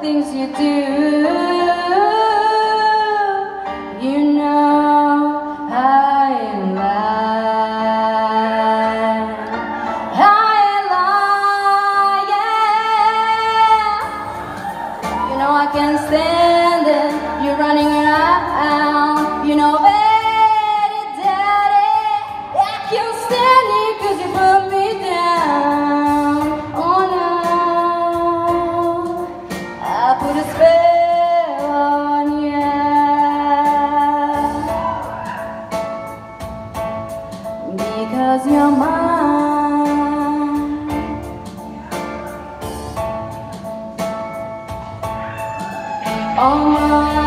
things you do. You know I am lying. I am lying. You know I can't stand it. You're running because you're mine. All mine,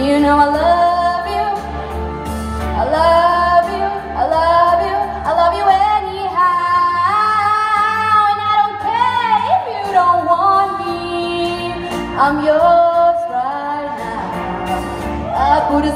You know I love you. I love you. I love you. I love you anyhow. And I don't care if you don't want me. I'm yours right now. I put a